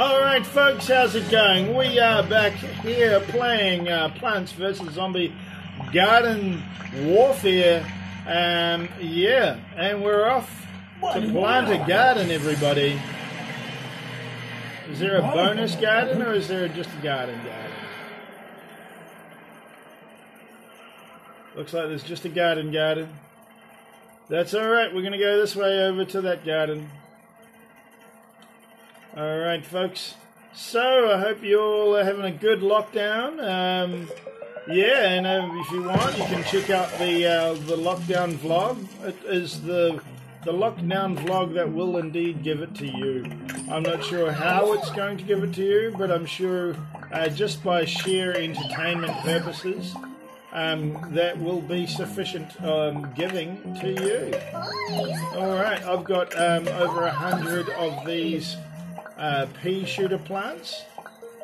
All right, folks, how's it going? We are back here playing uh, Plants vs. Zombie Garden Warfare. Um, yeah, and we're off to plant a garden, everybody. Is there a bonus garden or is there just a garden garden? Looks like there's just a garden garden. That's alright, we're going to go this way over to that garden. Alright, folks. So, I hope you all are having a good lockdown. Um, yeah, and uh, if you want, you can check out the uh, the lockdown vlog. It is the the lockdown vlog that will indeed give it to you. I'm not sure how it's going to give it to you, but I'm sure uh, just by sheer entertainment purposes, um, that will be sufficient um, giving to you. All right, I've got um, over a hundred of these uh, pea shooter plants,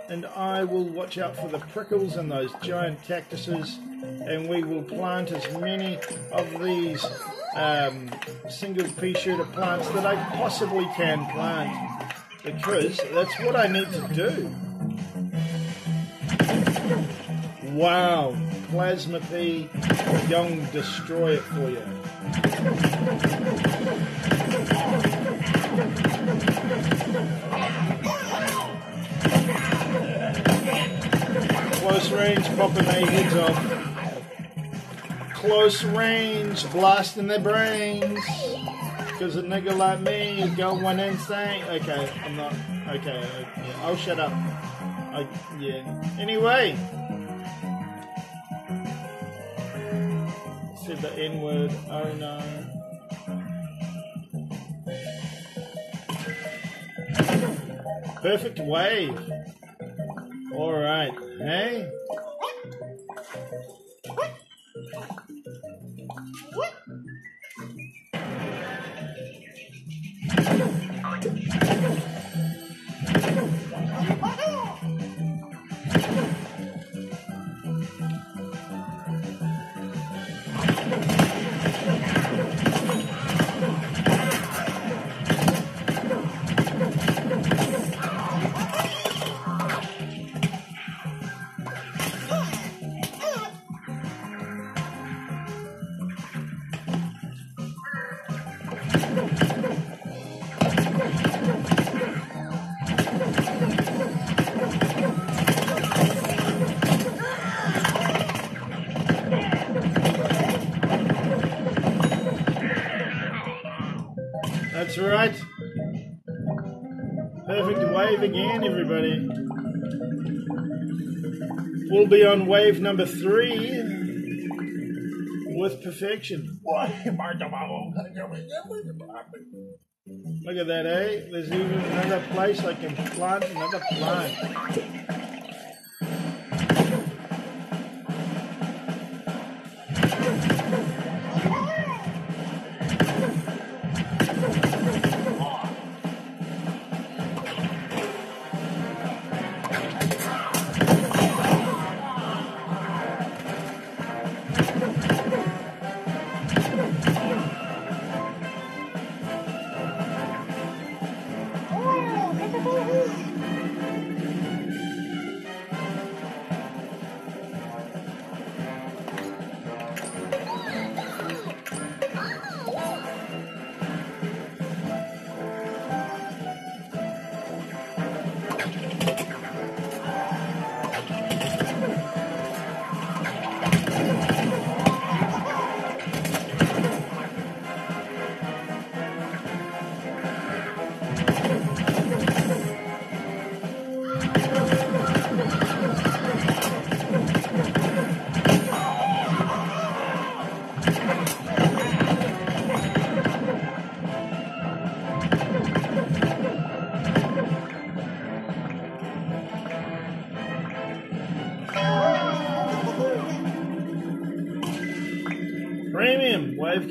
and I will watch out for the prickles and those giant cactuses, and we will plant as many of these um, single pea shooter plants that I possibly can plant, because that's what I need to do. Wow, plasma pea, to destroy it for you. Range, their heads off. Close range, blasting their brains. Because a nigga like me is going insane. Okay, I'm not. Okay, yeah, I'll shut up. I, yeah. Anyway. Said the N word. Oh no. Perfect wave. Alright. Hey? Wave again, everybody. We'll be on wave number three with perfection. Look at that, eh? There's even another place I can plant another plant.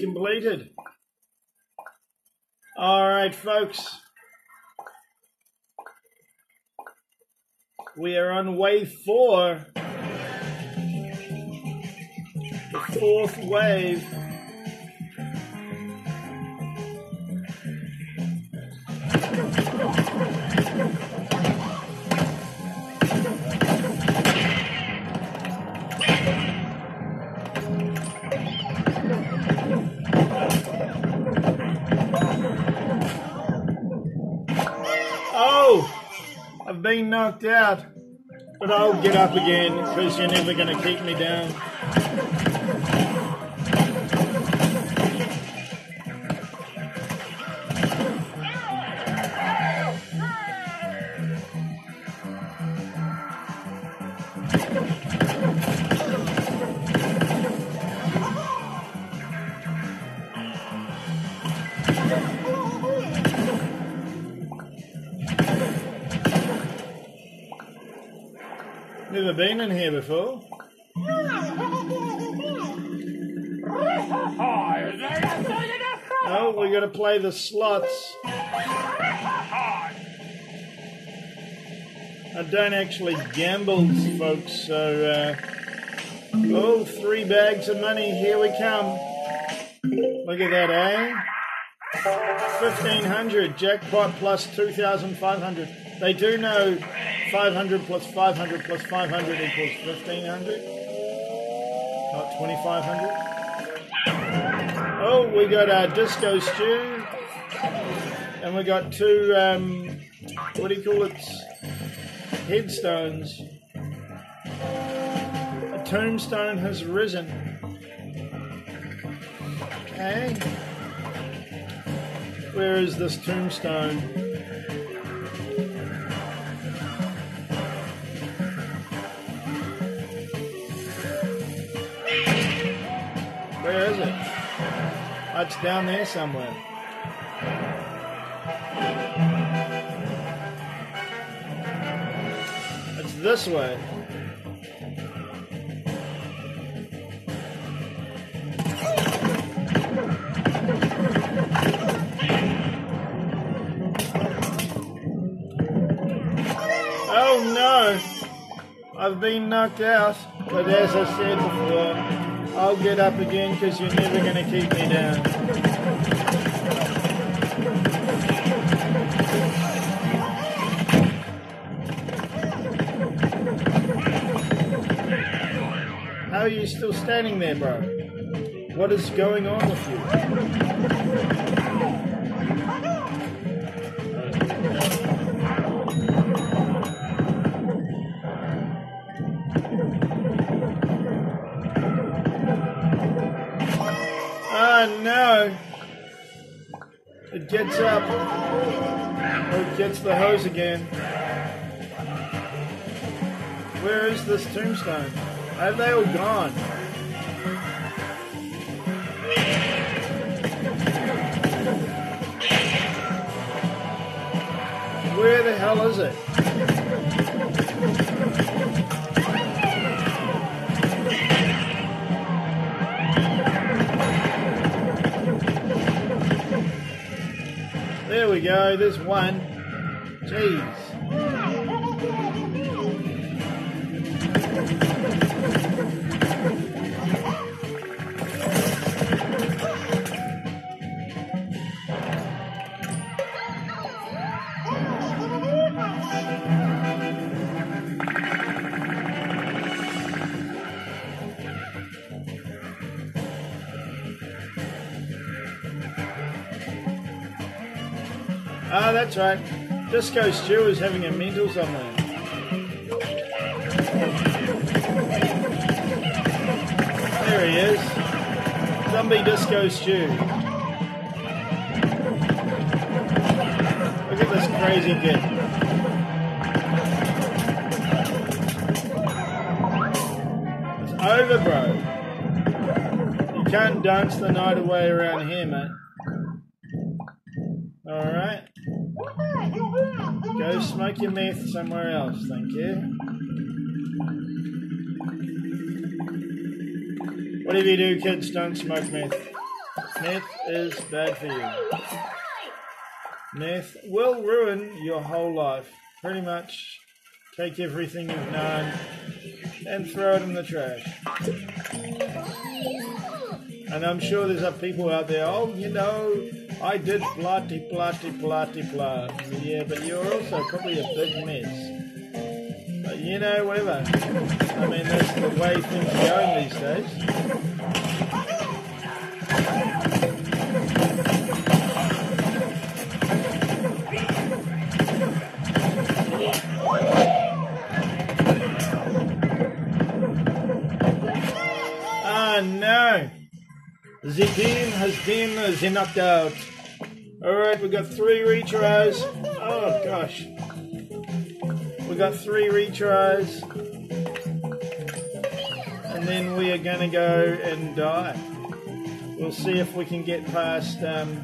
Completed. All right, folks. We are on wave four. The fourth wave. Knocked out. But I'll get up again because you're never going to keep me down. Been in here before. Oh, we got to play the slots. I don't actually gamble, folks, so. Uh, oh, three bags of money. Here we come. Look at that, eh? 1500 jackpot plus 2500. They do know 500 plus 500 plus 500 equals 1500, not 2500. Oh, we got our disco stew, and we got two, um, what do you call it? Headstones. A tombstone has risen. Okay. Where is this tombstone? It's down there somewhere. It's this way. Oh no! I've been knocked out, but as I said before, I'll get up again because you're never going to keep me down. How are you still standing there, bro? What is going on with you? Gets up. It gets the hose again. Where is this tombstone? Have they all gone? Where the hell is it? Go, there's one. Jeez. Ah, that's right. Disco Stew is having a mental somewhere. There he is. Zombie Disco Stew. Look at this crazy kid. It's over, bro. You can't dance the night away around here, mate. Alright. Go smoke your meth somewhere else, thank you. Whatever you do, kids, don't smoke meth. Meth is bad for you. Meth will ruin your whole life. Pretty much take everything you've known and throw it in the trash. And I'm sure there's other people out there, oh, you know, I did plotty, plotty, plotty, plot. Yeah, but you're also probably a big mess. But you know, whatever. I mean, that's the way things are going these days. Team has been uh, knocked out. Alright, we got three retries. Oh gosh. We got three retries. And then we are gonna go and die. We'll see if we can get past um,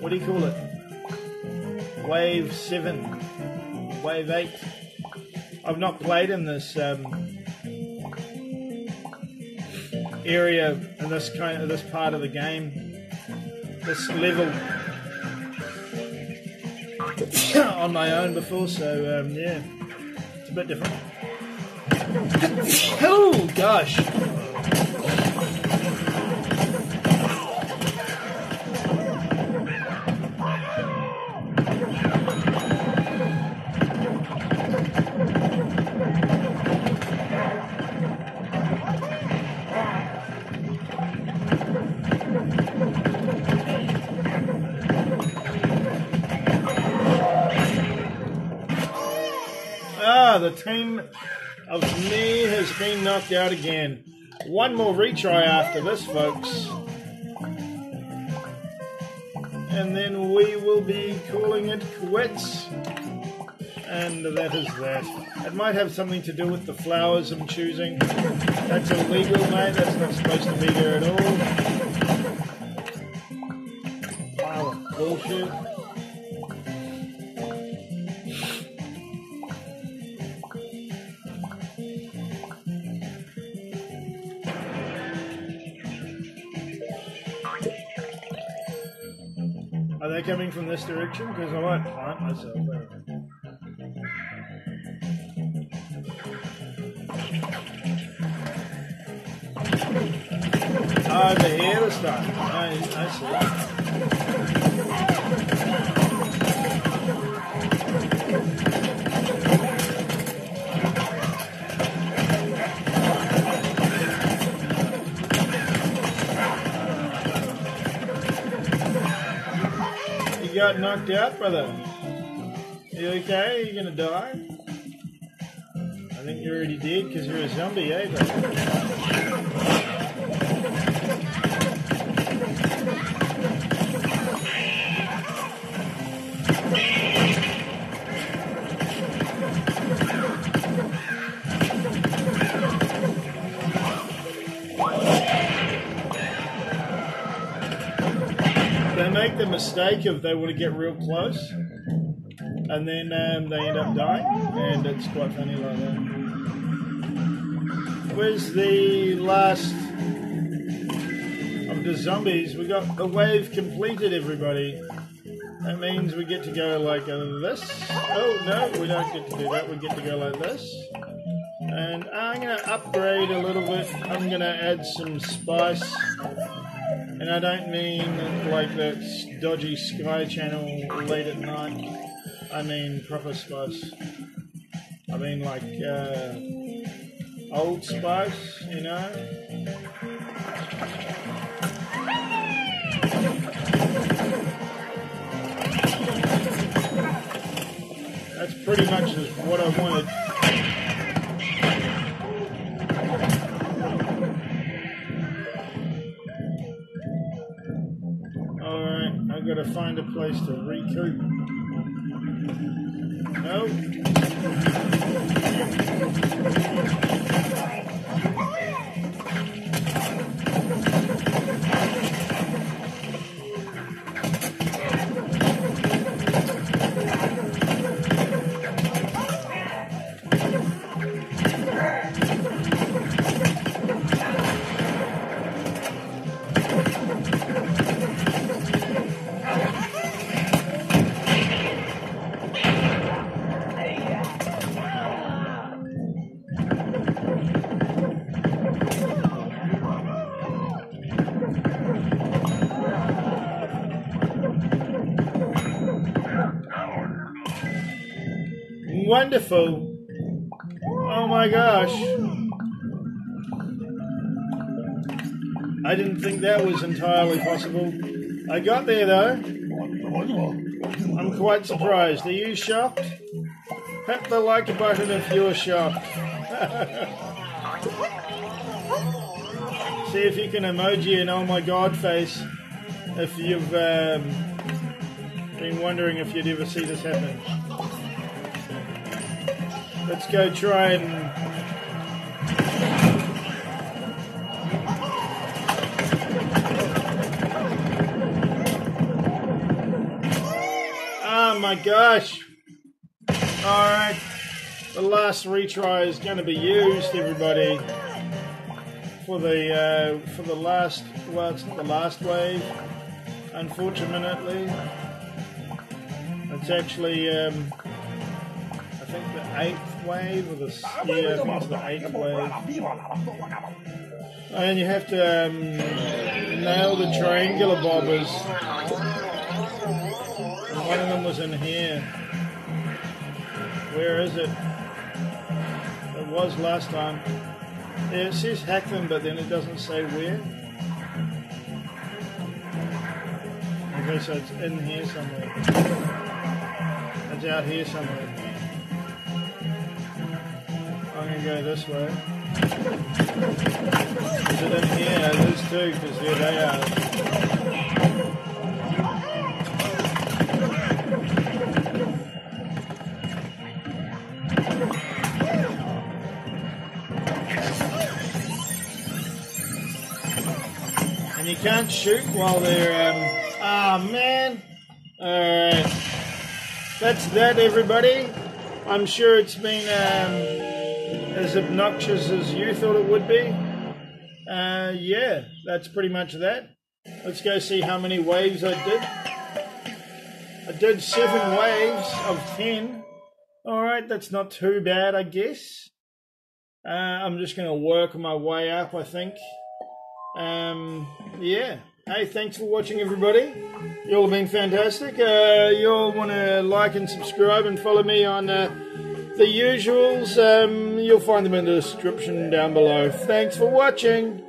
what do you call it? Wave seven. Wave eight. I've not played in this um, area in this kind of this part of the game, this level on my own before. So um, yeah, it's a bit different. oh gosh. The team of me has been knocked out again. One more retry after this, folks. And then we will be calling it quits. And that is that. It might have something to do with the flowers I'm choosing. That's illegal, mate. That's not supposed to be there at all. Of bullshit. Are they coming from this direction? Because I might plant myself there. Oh, the hair is. I, I see. You got knocked out, brother. You okay? You gonna die? I think you already did because you're a zombie, eh, brother? Mistake of they want to get real close, and then um, they end up dying, and it's quite funny like that. Where's the last of the zombies? We got the wave completed, everybody. That means we get to go like this. Oh no, we don't get to do that. We get to go like this. And I'm gonna upgrade a little bit. I'm gonna add some spice. And I don't mean like that dodgy Sky Channel late at night. I mean proper spice. I mean like uh, old spice, you know? That's pretty much what I wanted. Place to recoup. No. Wonderful. Oh my gosh. I didn't think that was entirely possible. I got there though. I'm quite surprised. Are you shocked? Hit the like button if you're shocked. See if you can emoji an oh my god face if you've um, been wondering if you'd ever see this happen. Let's go try and Oh my gosh. Alright. The last retry is going to be used, everybody. For the uh, for the last well, the last wave. Unfortunately, it's actually um, think the eighth wave or the yeah, I think it's the eighth wave. And you have to um, nail the triangular bobbers. And one of them was in here. Where is it? It was last time. Yeah, it says hack them, but then it doesn't say where. Okay, so it's in here somewhere. It's out here somewhere. I'm gonna go this way. Is it in here? It is too, because there they are. And you can't shoot while they're, um, ah man. Alright. That's that, everybody. I'm sure it's been um, as obnoxious as you thought it would be. Uh, yeah, that's pretty much that. Let's go see how many waves I did. I did seven waves of ten. Alright, that's not too bad, I guess. Uh, I'm just going to work my way up, I think. Um, yeah. Hey, thanks for watching, everybody. You all have been fantastic. Uh, you all want to like and subscribe and follow me on uh, the usuals. Um, you'll find them in the description down below. Thanks for watching.